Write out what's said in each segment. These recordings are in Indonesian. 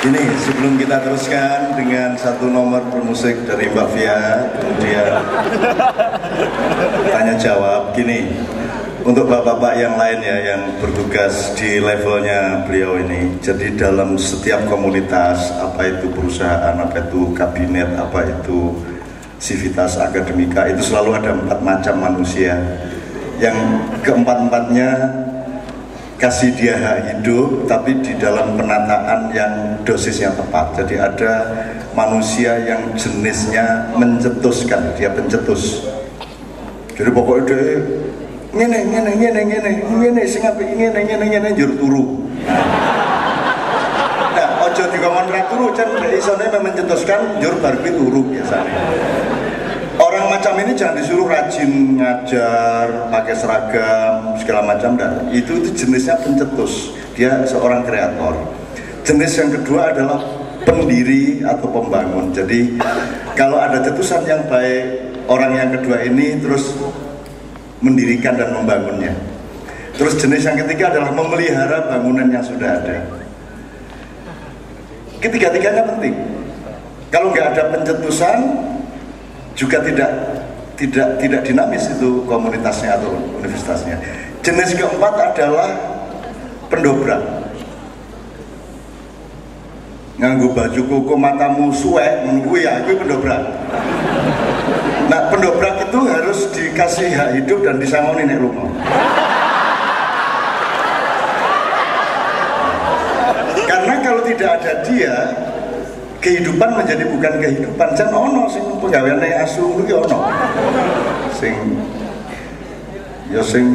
Ini sebelum kita teruskan dengan satu nomor bermusik dari Mbak Via, kemudian tanya jawab. Gini, untuk bapak-bapak yang lain ya yang bertugas di levelnya beliau ini. Jadi dalam setiap komunitas, apa itu perusahaan, apa itu kabinet, apa itu sivitas akademika, itu selalu ada empat macam manusia. Yang keempat-empatnya kasih dia hak hidup tapi di dalam penataan yang dosisnya tepat. Jadi ada manusia yang jenisnya mencetuskan dia pencetus. Jadi pokoknya dia ngene ngene ngene ngene ngene sing apik ngene ngene ngene njur turu. Nah ojo dikongkon ra turu jan isone mencetuskan njur bar turu biasanya orang macam ini jangan disuruh rajin ngajar, pakai seragam, segala macam. Dan itu itu jenisnya pencetus. Dia seorang kreator. Jenis yang kedua adalah pendiri atau pembangun. Jadi kalau ada cetusan yang baik, orang yang kedua ini terus mendirikan dan membangunnya. Terus jenis yang ketiga adalah memelihara bangunan yang sudah ada. Ketiga-tiganya penting. Kalau nggak ada pencetusan, juga tidak tidak tidak dinamis itu komunitasnya atau universitasnya. Jenis keempat adalah pendobrak. Nganggu baju koko matamu suwe, menunggu ya itu pendobrak. Nah pendobrak itu harus dikasih hak hidup dan disangoni nek lupa. Karena kalau tidak ada dia, kehidupan menjadi bukan kehidupan. Jan ono sing penggaweane asu iki ono. Sing ya sing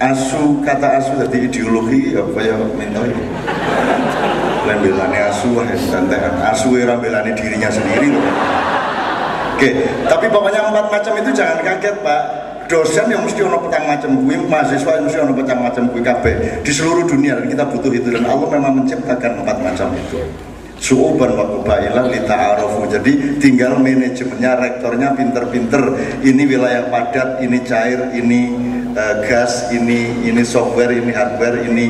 asu kata asu jadi ideologi ya kaya minta iki lembelane asu santean asu ora belani dirinya sendiri loh. Oke, tapi pokoknya empat macam itu jangan kaget Pak. Dosen yang mesti ono petang macam gue, mahasiswa yang mesti ono petang macam gue kabeh di seluruh dunia dan kita butuh itu. Dan Allah memang menciptakan empat macam itu suuban wa kubailan li ta'arufu. Jadi tinggal manajemennya, rektornya pinter-pinter. Ini wilayah padat, ini cair, ini uh, gas, ini ini software, ini hardware, ini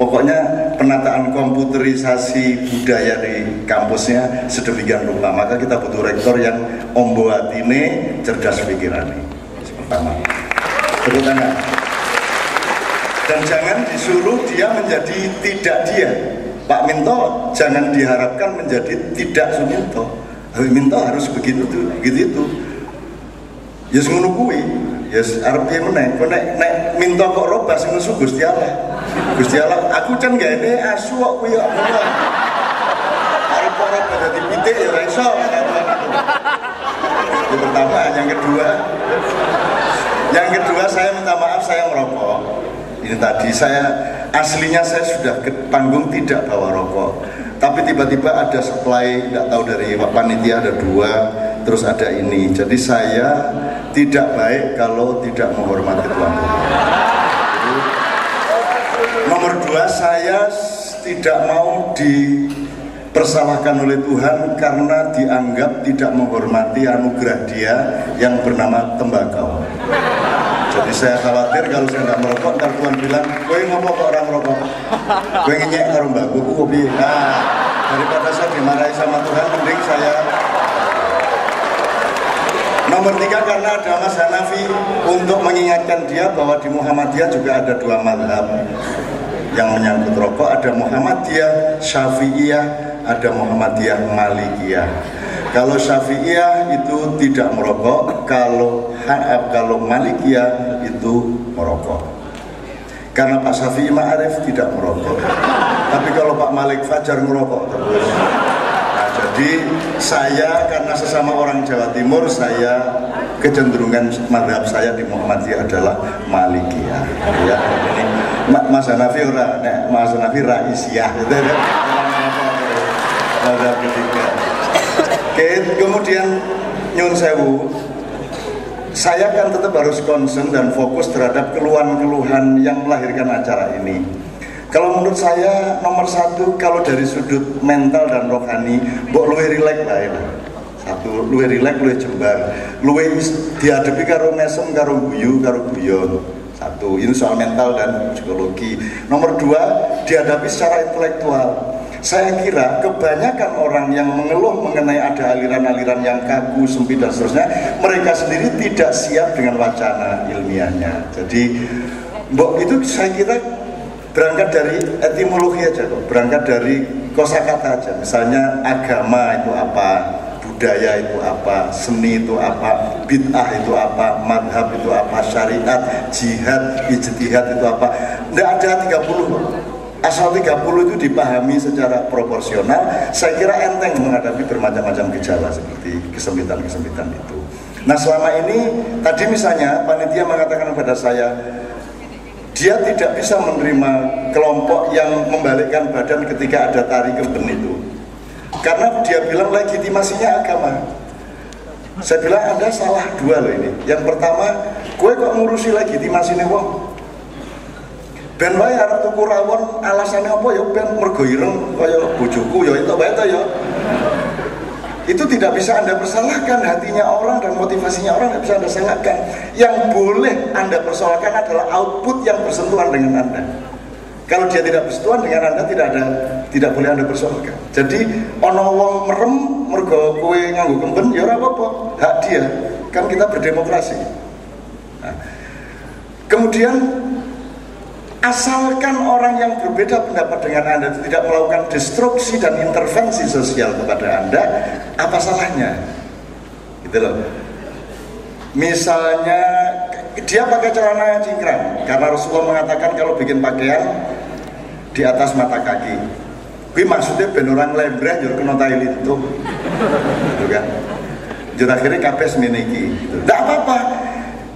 pokoknya penataan komputerisasi budaya di kampusnya sedemikian rupa. Maka kita butuh rektor yang ombo ini cerdas pikirannya. Pertama. Tepuk. Dan jangan disuruh dia menjadi tidak dia Pak Minto jangan diharapkan menjadi tidak Suminto. Habib Minto harus begitu tuh, begitu itu. Ya kuwi. Ya arep piye meneh? Kok nek nek Minto kok robah sing nesu Gusti Allah. Gusti Allah, aku can gak ini asu kok kuwi kok. Robah dadi pitik ya ora iso. Yang pertama, yang kedua, yang kedua saya minta maaf saya merokok. Ini tadi saya aslinya saya sudah ke panggung tidak bawa rokok. Tapi tiba-tiba ada supply tidak tahu dari panitia ada dua terus ada ini. Jadi saya tidak baik kalau tidak menghormati tuan nomor dua saya tidak mau dipersalahkan oleh Tuhan karena dianggap tidak menghormati anugerah dia yang bernama tembakau jadi saya khawatir kalau saya nggak merokok, ntar Tuhan bilang, gue ngomong ke orang merokok, gue ngenyek karo mbak gue kopi. Nah, daripada saya dimarahi sama Tuhan, mending saya Nomor tiga karena ada Mas Hanafi untuk mengingatkan dia bahwa di Muhammadiyah juga ada dua madhab. Yang menyangkut rokok ada Muhammadiyah Syafi'iyah ada Muhammadiyah Malikiyah. Kalau Syafi'iyah itu tidak merokok, kalau kalau Malikiyah itu merokok. Karena Pak Syafi'i Ma'arif tidak merokok. Tapi kalau Pak Malik Fajar merokok terus. Nah, jadi saya karena sesama orang Jawa Timur, saya kecenderungan madhab saya di Muhammadiyah adalah Malikiyah. Ya, ini Mas Hanafi ora, Mas Hanafi Raisiyah. Itu kan madhab. Oke, kemudian nyun sewu, saya kan tetap harus concern dan fokus terhadap keluhan-keluhan yang melahirkan acara ini. Kalau menurut saya nomor satu kalau dari sudut mental dan rohani, mbok luwe rileks lah ya. Satu, luwe rileks, luwe jembar, luwe dihadapi karo mesem, karo guyu, karo guyon. Satu, ini soal mental dan psikologi. Nomor dua, dihadapi secara intelektual saya kira kebanyakan orang yang mengeluh mengenai ada aliran-aliran yang kaku, sempit dan seterusnya, mereka sendiri tidak siap dengan wacana ilmiahnya. Jadi, mbok itu saya kira berangkat dari etimologi aja kok, berangkat dari kosakata aja. Misalnya agama itu apa, budaya itu apa, seni itu apa, bid'ah itu apa, madhab itu apa, syariat, jihad, ijtihad itu apa. Tidak ada 30 asal 30 itu dipahami secara proporsional saya kira enteng menghadapi bermacam-macam gejala seperti kesempitan-kesempitan itu. Nah selama ini tadi misalnya panitia mengatakan kepada saya dia tidak bisa menerima kelompok yang membalikkan badan ketika ada tari keben itu. Karena dia bilang legitimasinya agama. Saya bilang anda salah dua loh ini. Yang pertama gue kok ngurusi legitimasi nih wong ben wae arep tuku rawon alasane apa ya? Ben mergo ireng kaya bojoku ya itu wae ya? Itu tidak bisa anda persalahkan hatinya orang dan motivasinya orang tidak bisa anda salahkan. Yang boleh anda persoalkan adalah output yang bersentuhan dengan anda. Kalau dia tidak bersentuhan dengan anda tidak ada tidak boleh anda persoalkan jadi ono wong merem mergo kue nganggo kemben ya ora apa-apa. Hak dia. Kan kita berdemokrasi. Nah, kemudian Asalkan orang yang berbeda pendapat dengan Anda itu tidak melakukan destruksi dan intervensi sosial kepada Anda, apa salahnya? Gitu loh. Misalnya dia pakai celana cingkrang karena Rasulullah mengatakan kalau bikin pakaian di atas mata kaki. Tapi maksudnya ben orang lembreh jur kena tai itu. Gitu kan. Jur akhirnya kapes meniki. Gitu. apa-apa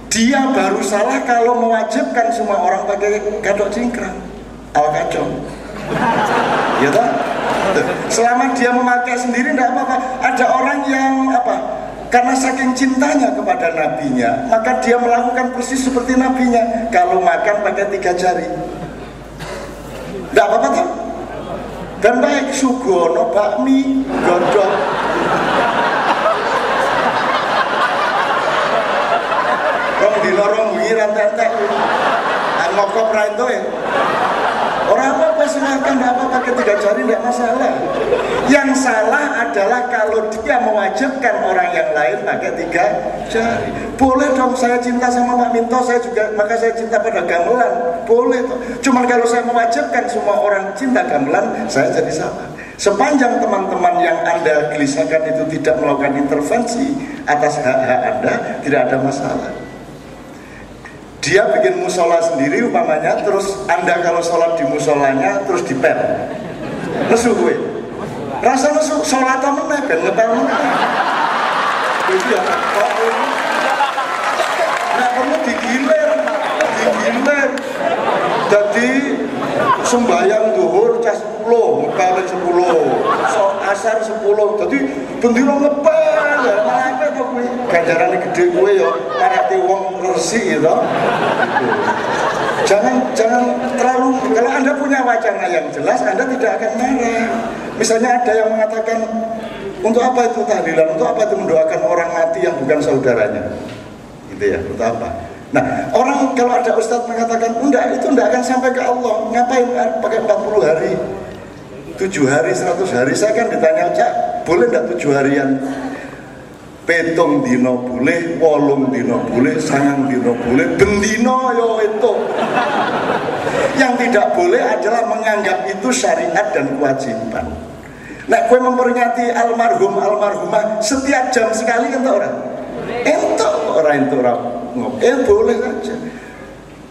dia baru salah kalau mewajibkan semua orang pakai gadok cingkrang. Al kacau. Ya toh? Selama dia memakai sendiri tidak apa-apa. Ada orang yang apa? Karena saking cintanya kepada nabinya maka dia melakukan persis seperti nabinya. Kalau makan pakai tiga jari. Tidak apa-apa toh? Dan baik sugono bakmi godok lorong wiran tetek ngokop ra itu ya. Orang apa-apa silahkan tidak apa pakai tiga jari tidak masalah. Yang salah adalah kalau dia mewajibkan orang yang lain pakai tiga jari. Boleh dong saya cinta sama Pak Minto saya juga maka saya cinta pada gamelan. Boleh toh. Cuman kalau saya mewajibkan semua orang cinta gamelan saya jadi salah. Sepanjang teman-teman yang Anda gelisahkan itu tidak melakukan intervensi atas hak-hak Anda, tidak ada masalah dia bikin musola sendiri umpamanya terus anda kalau sholat di musolanya terus dipel nesu gue rasa nesu sholat apa meneh ngepel itu ya nah kamu digilir digilir. Jadi sembayang duhur cas 10 ngepel 10 so asar 10 jadi bendino ngepel ya gue ganjaran gede gue ya marati wong resi gitu jangan jangan terlalu kalau anda punya wacana yang jelas anda tidak akan marah misalnya ada yang mengatakan untuk apa itu tahlilan untuk apa itu mendoakan orang mati yang bukan saudaranya gitu ya untuk apa Nah, orang kalau ada ustadz mengatakan enggak, itu enggak akan sampai ke Allah. Ngapain pakai 40 hari? 7 hari, 100 hari. Saya kan ditanya, Cak, boleh enggak 7 harian? Petung dino boleh, wolung dino boleh, sangang dino boleh, bendino yo itu. Yang tidak boleh adalah menganggap itu syariat dan kewajiban. Nah, kue memperingati almarhum almarhumah setiap jam sekali kan orang. Entok orang itu orang Eh boleh saja.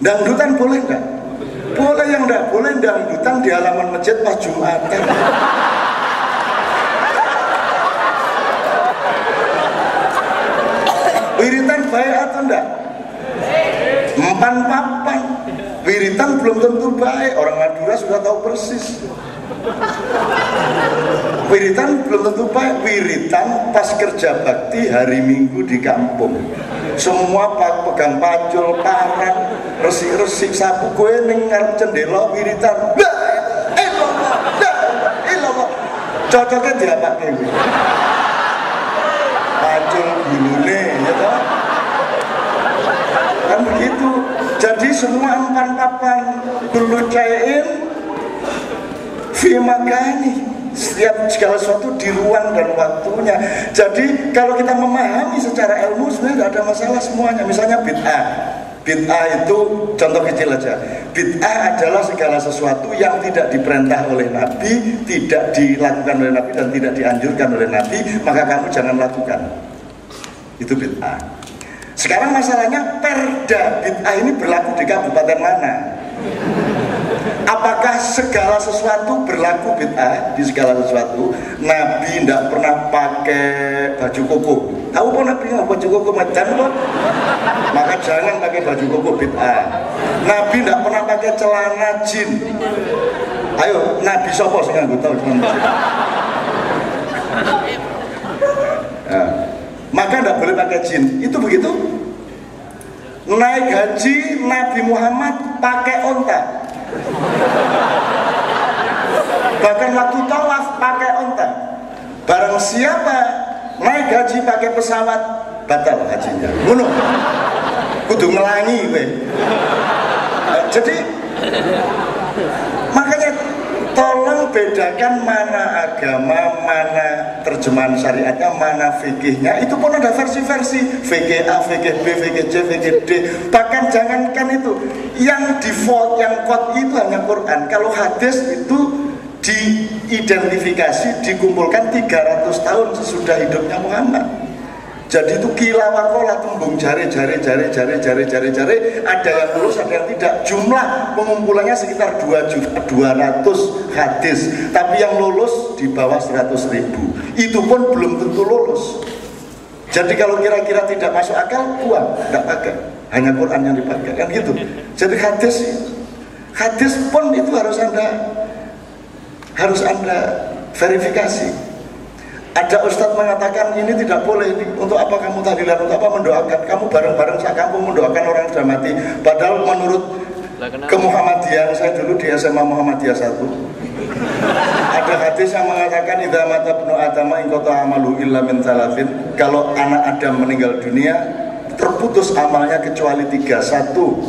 Dangdutan boleh enggak? Boleh yang enggak boleh dangdutan di halaman masjid pas Jumatan. Wiritan baik atau enggak? Empan papan. Wiritan belum tentu baik. Orang Madura sudah tahu persis. Wiritan belum tentu baik. Wiritan pas kerja bakti hari Minggu di kampung. Semua pak pegang pacul, parang, resik-resik sapu gue dengar cendela wiritan. Lah, ilallah, lah, ilallah. Cocoknya dia pakai gue. Pacul gulune, ya toh? Kan begitu. Jadi semua empan papan dulu cain fi makani setiap segala sesuatu di ruang dan waktunya. Jadi kalau kita memahami secara ilmu sebenarnya tidak ada masalah semuanya. Misalnya bid'ah. Bid'ah itu contoh kecil aja. Bid'ah adalah segala sesuatu yang tidak diperintah oleh Nabi, tidak dilakukan oleh Nabi dan tidak dianjurkan oleh Nabi, maka kamu jangan lakukan. Itu bid'ah. Sekarang masalahnya perda bid'ah ini berlaku di kabupaten mana? Apakah segala sesuatu berlaku bid'ah di segala sesuatu? Nabi tidak pernah pakai baju koko. Tahu kok Nabi nggak baju koko macam kok? Maka jangan pakai baju koko bid'ah. Nabi tidak pernah pakai celana jin. Ayo, Nabi sopo sih nggak tahu. Maka tidak boleh pakai jin. Itu begitu? Naik haji Nabi Muhammad pakai onta Bahkan waktu tawaf pakai onta. Barang siapa naik haji pakai pesawat batal hajinya. Bunuh. Kudu melangi we. Jadi tolong bedakan mana agama, mana terjemahan syariatnya, mana fikihnya. Itu pun ada versi-versi fikih A, fikih B, fikih C, fikih D. Bahkan jangankan itu, yang default, yang code itu hanya Quran. Kalau hadis itu diidentifikasi, dikumpulkan 300 tahun sesudah hidupnya Muhammad. Jadi itu kila wakola tembung jari jari jari jari jari jari jari ada yang lulus ada yang tidak. Jumlah pengumpulannya sekitar 2 juta 200 hadis. Tapi yang lulus di bawah 100 ribu. Itu pun belum tentu lulus. Jadi kalau kira-kira tidak masuk akal, buang, tidak pakai. Hanya Quran yang dipakai kan gitu. Jadi hadis hadis pun itu harus anda harus anda verifikasi. Ada ustadz mengatakan ini tidak boleh ini untuk apa kamu tahlilan untuk apa mendoakan? Kamu bareng-bareng sak kampung mendoakan orang sudah mati. Padahal menurut kemuhammadian saya dulu di SMA Muhammadiyah 1 ada hadis yang mengatakan idza mata ibnu adama in amalu illa min salatin kalau anak Adam meninggal dunia terputus amalnya kecuali tiga. Satu.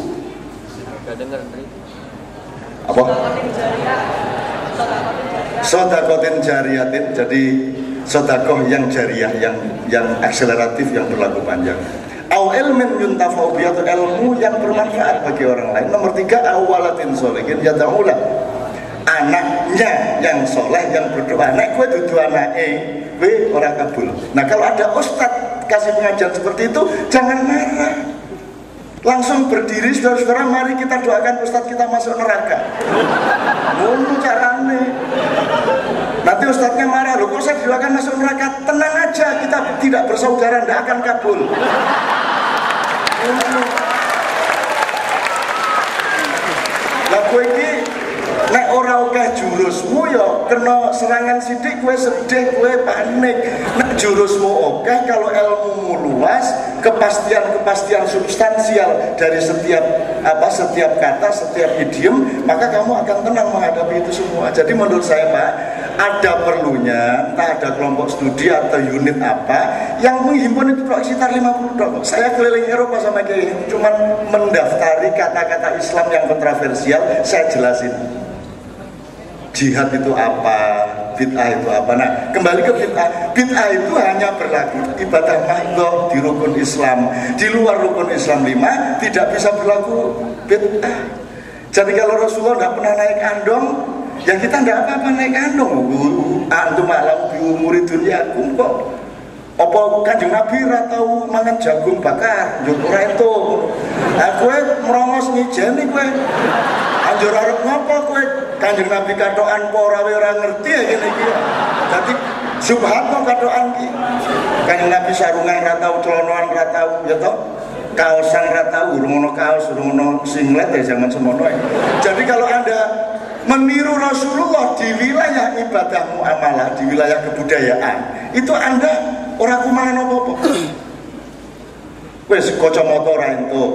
Apa? Sodakotin jariatin. Jadi sodakoh yang jariah yang yang akseleratif yang berlaku panjang. Au ilmin yuntafau atau ilmu yang bermanfaat bagi orang lain. Nomor tiga awalatin solehin ya ta'ula anaknya yang soleh yang berdoa. Nek kue dudu anake kue orang kabul. Nah kalau ada ustadz kasih pengajian seperti itu jangan marah. Langsung berdiri saudara-saudara mari kita doakan ustadz kita masuk neraka. Mulu carane nanti ustadznya marah loh kok saya doakan masuk neraka tenang aja kita tidak bersaudara tidak akan kabul. Lah ini nek ora akeh jurusmu ya kena serangan sidik kue sedih kue panik. Nek jurusmu oke kalau ilmumu luas kepastian-kepastian substansial dari setiap apa setiap kata setiap idiom maka kamu akan tenang menghadapi itu semua. Jadi menurut saya Pak ada perlunya entah ada kelompok studi atau unit apa yang menghimpun itu sekitar 50 dok saya keliling Eropa sama kayak cuman mendaftari kata-kata Islam yang kontroversial saya jelasin jihad itu apa, bid'ah itu apa. Nah, kembali ke bid'ah. Bid'ah itu hanya berlaku ibadah mahdoh di rukun Islam. Di luar rukun Islam lima tidak bisa berlaku bid'ah. Jadi kalau Rasulullah tidak pernah naik andong, ya kita tidak apa-apa naik andong. Antum malam di umur dunia kok apa kanjeng Nabi ora tau mangan jagung bakar, ora itu. Nah, merongos ngijeni kowe. Anjur arep ngopo kowe? Kanjeng Nabi katokan apa ora ngerti ya ngene iki. Dadi subhat kok katokan iki. Kanjeng Nabi sarungan ra tau, celonoan ra tau, ya toh? Kaosan ra tau, urung ono kaos, urung ono singlet ya zaman semono ya. Jadi kalau Anda meniru Rasulullah di wilayah ibadah muamalah, di wilayah kebudayaan, itu Anda Ora kumangan apa-apa. Wis kacamata ra entuk,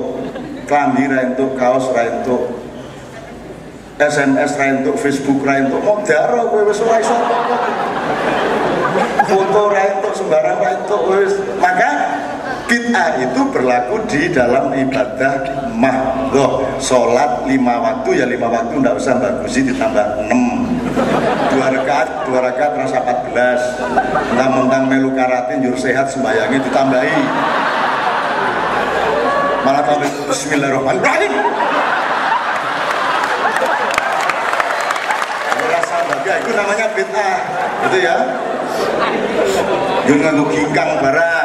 klambi ra entuk, kaos ra entuk. SMS ra entuk, Facebook ra entuk, mau daro kowe wis ora. Foto sembarang ra entuk wis. Maka bid'ah itu berlaku di dalam ibadah mahdoh sholat lima waktu ya lima waktu ndak usah bagusi ditambah enam. Dua rakaat dua rakaat rasa 14 mentang-mentang melu karate jur sehat sembayangnya ditambahi. Malah tambah Bismillahirrahmanirrahim. Rasa baga itu namanya bid'ah. Gitu ya. Jur nganggo gingkang barang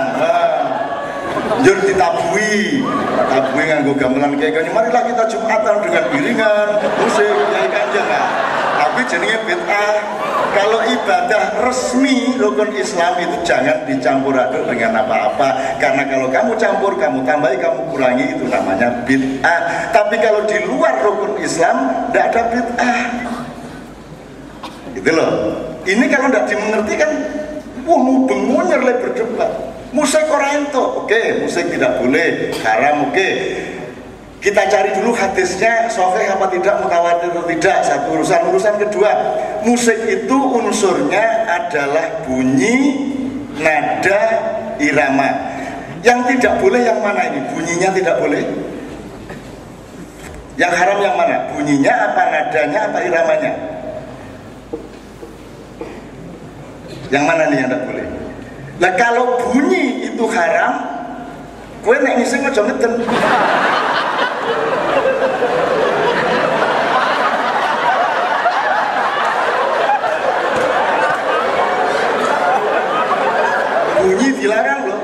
Jur ditabui. Tabui nganggo gamelan kayak gini Marilah kita Jumatan dengan piringan Musik, ya kanjeng. Nah. Tapi jenenge bid'ah. Kalau ibadah resmi rukun Islam itu jangan dicampur aduk dengan apa-apa. Karena kalau kamu campur, kamu tambahi, kamu kurangi Itu namanya bid'ah. Tapi kalau di luar rukun Islam Tidak ada bid'ah. Gitu loh Ini kalau tidak dimengerti kan Wah mau bengunyer le berdebat. Musik orang itu, oke, musik tidak boleh, haram, oke. Kita cari dulu hadisnya, sahih apa tidak, mutawatir atau tidak, satu urusan. Urusan kedua, musik itu unsurnya adalah bunyi, nada, irama. Yang tidak boleh yang mana ini? Bunyinya tidak boleh. Yang haram yang mana? Bunyinya apa, nadanya apa, iramanya? Yang mana nih yang tidak boleh? Nah kalau bunyi itu haram, kue nek ngising aja ngeten. bunyi dilarang loh.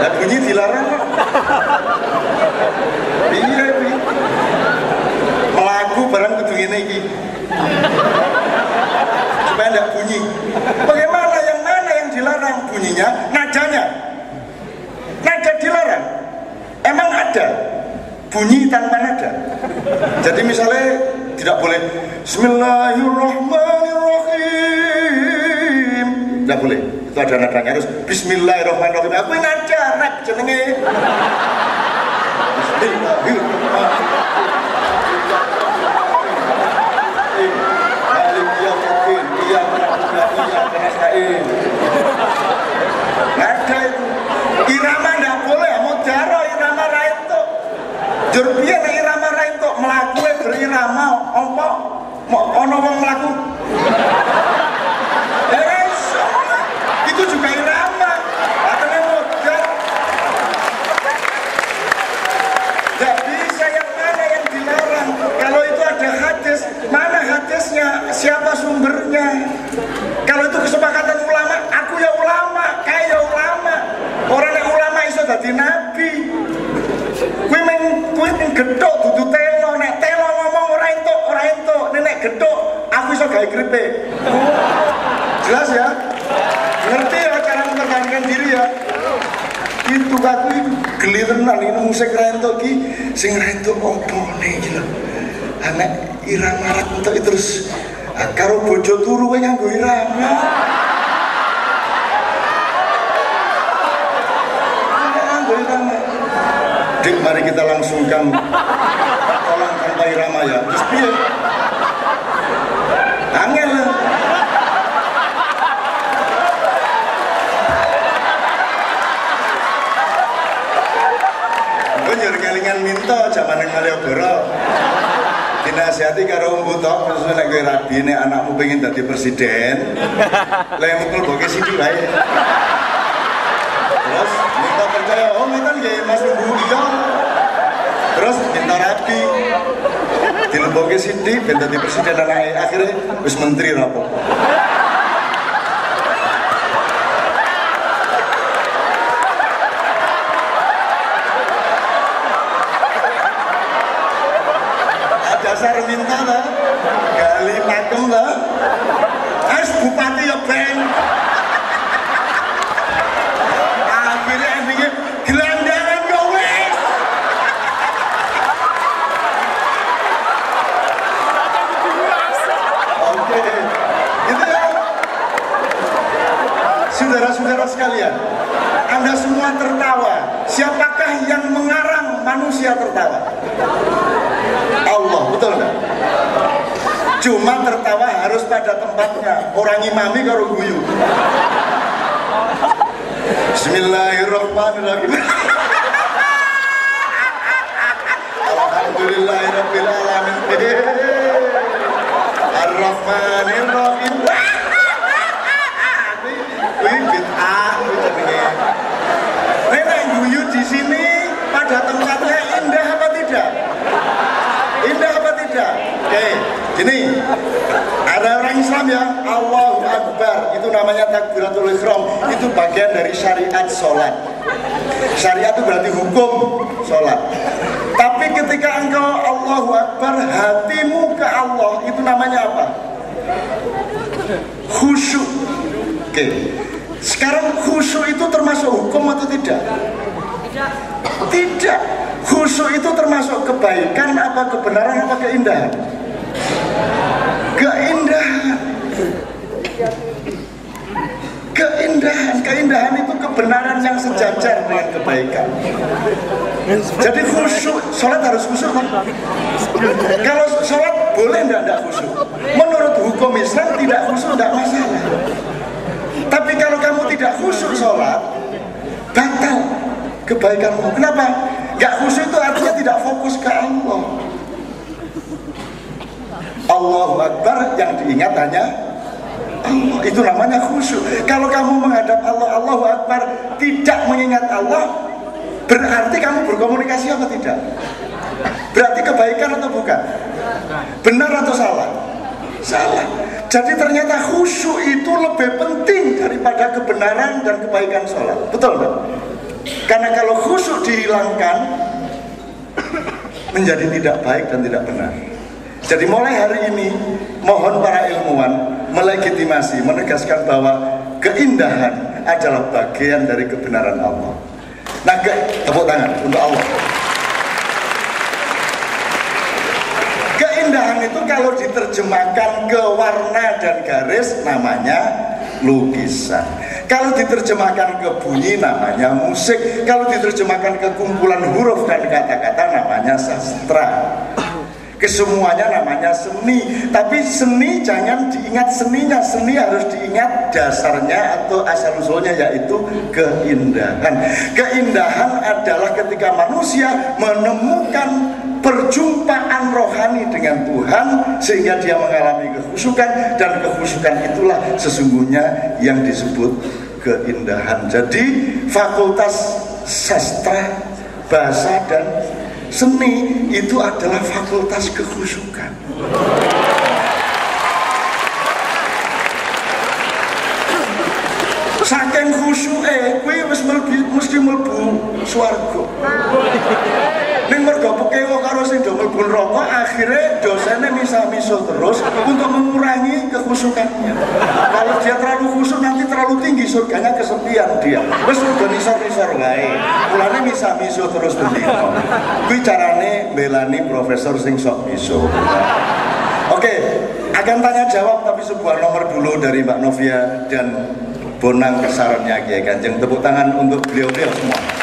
Nah bunyi dilarang loh. Iya, iya melaku barang kudu ngene iki. Supaya tidak bunyi. Bagaimana yang mana yang dilarang bunyinya? Nadanya. Nada dilarang. Emang ada bunyi tanpa nada. Jadi misalnya tidak boleh Bismillahirrahmanirrahim. Tidak boleh. Itu ada nadanya harus Bismillahirrahmanirrahim. Aku nada rap jenenge. Bismillahirrahmanirrahim. ada itu irama ndak boleh mau jaro irama raito jur piye nek irama raito mlaku berirama apa ono wong mlaku itu juga irama katanya modal Gak bisa yang mana yang dilarang kalau itu ada hadis mana hadisnya siapa sumbernya kalau itu kesepakatan ulama aku ya ulama kayak ya ulama orang yang ulama iso dadi nabi kuwi men kuwi men gedhok dudu telo nek telo ngomong ora entuk ora entuk nek gedhok aku iso gawe keripik jelas ya ngerti ya cara mempertahankan diri ya itu aku geli tenan ini musik rentok ki sing rentok opone iki lho anak irama terus karo bojo turu kowe nganggo irama Dik, mari kita langsungkan tolong tanpa irama ya terus piye angel Gue nyuruh kelingan minta zaman yang Malioboro dinasihati karo umbu tok khususnya nek kowe rabi nek anakmu pengen jadi presiden lek mukul boke sini wae. Terus minta percaya oh ngeten nggih Mas Umbu iya. Terus minta rabi. Dileboke sini ben dadi presiden anake. Akhirnya wis menteri rapo dasar minta lah gali pakem lah es bupati ya beng akhirnya endingnya gelandangan kowe oke itu ya saudara-saudara sekalian anda semua tertawa siapakah yang mengarang manusia tertawa Allah, betul nggak? Cuma tertawa harus pada tempatnya. Orang imami karo guyu. Bismillahirrahmanirrahim. Alhamdulillahirabbil alamin. Ar-Rahmanir Rahim. Kuwi bid'ah kuwi jenenge. Nek guyu di sini pada tempatnya indah apa tidak? Indah apa tidak? Oke, gini. Ada orang Islam ya, Allahu Akbar, itu namanya takbiratul ihram, itu bagian dari syariat sholat. Syariat itu berarti hukum sholat. Tapi ketika engkau Allahu Akbar, hatimu ke Allah, itu namanya apa? Khusyuk. Oke. Sekarang khusyuk itu termasuk hukum atau tidak? Tidak. Khusyuk itu termasuk kebaikan apa kebenaran apa keindahan? Keindahan. Keindahan, keindahan itu kebenaran yang sejajar dengan kebaikan. Jadi khusyuk, sholat harus khusyuk kan? Kalau sholat boleh enggak enggak khusyuk? Menurut hukum Islam tidak khusyuk enggak masalah. Tapi kalau kamu tidak khusyuk sholat, batal kebaikanmu. Kenapa? Gak khusyuk itu artinya tidak fokus ke Allah. Allahu Akbar yang diingat hanya Allah. Itu namanya khusyuk. Kalau kamu menghadap Allah, Allahu Akbar tidak mengingat Allah, berarti kamu berkomunikasi apa tidak? Berarti kebaikan atau bukan? Benar atau salah? Salah. Jadi ternyata khusyuk itu lebih penting daripada kebenaran dan kebaikan sholat. Betul kan? Karena kalau khusyuk dihilangkan menjadi tidak baik dan tidak benar. Jadi mulai hari ini mohon para ilmuwan melegitimasi, menegaskan bahwa keindahan adalah bagian dari kebenaran Allah. Nah, tepuk tangan untuk Allah. Keindahan itu kalau diterjemahkan ke warna dan garis namanya lukisan. Kalau diterjemahkan ke bunyi namanya musik. Kalau diterjemahkan ke kumpulan huruf dan kata-kata namanya sastra. Kesemuanya namanya seni Tapi seni jangan diingat seninya Seni harus diingat dasarnya atau asal usulnya yaitu keindahan Keindahan adalah ketika manusia menemukan perjumpaan rohani dengan Tuhan Sehingga dia mengalami kekhusukan Dan kekhusukan itulah sesungguhnya yang disebut keindahan Jadi fakultas sastra, bahasa dan Seni itu adalah fakultas kekhusukan. Saking khusyuke kuwi wis mesti mlebu swarga. Ning mergo pekewo karo sing do mlebu neraka, akhirnya dosennya misa-miso terus untuk mengurangi kekhusukannya. Kalau dia terlalu khusyuk nanti terlalu tinggi surganya kesepian dia. Wis udah nisor-nisor wae. Mulane misa-miso terus bendino. Kuwi carane belani profesor sing sok miso. Oke, akan tanya jawab tapi sebuah nomor dulu dari Mbak Novia dan Bonang kesarannya Kiai Kanjeng. Tepuk tangan untuk beliau-beliau semua.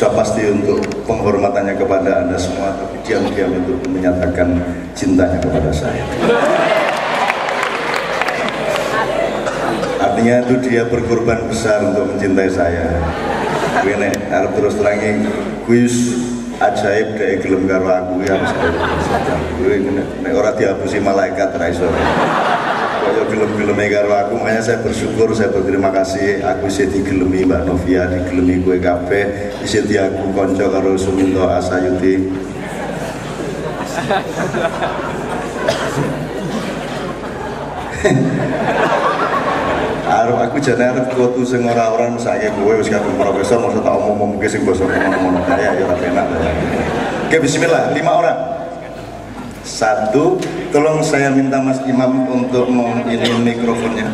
Sudah pasti untuk penghormatannya kepada anda semua tapi diam-diam itu menyatakan cintanya kepada saya. Artinya itu dia berkorban besar untuk mencintai saya. Ini harus terus terangi kuis ajaib dari gelem karo aku ya kuwi nek ora dihapusi malaikat ra iso kaya gelem-geleme karo aku makanya saya bersyukur saya berterima kasih aku bisa digelemi Mbak Novia digelemi gue kabeh di aku konco karo Suminto Asayuti Arep aku jane arep kutu sing ora-ora mesake kowe wis kadung profesor masa tak omong mungkin sing basa ngono-ngono kaya ya ora enak. Oke bismillah, lima orang. Satu, tolong saya minta Mas Imam untuk ini mikrofonnya.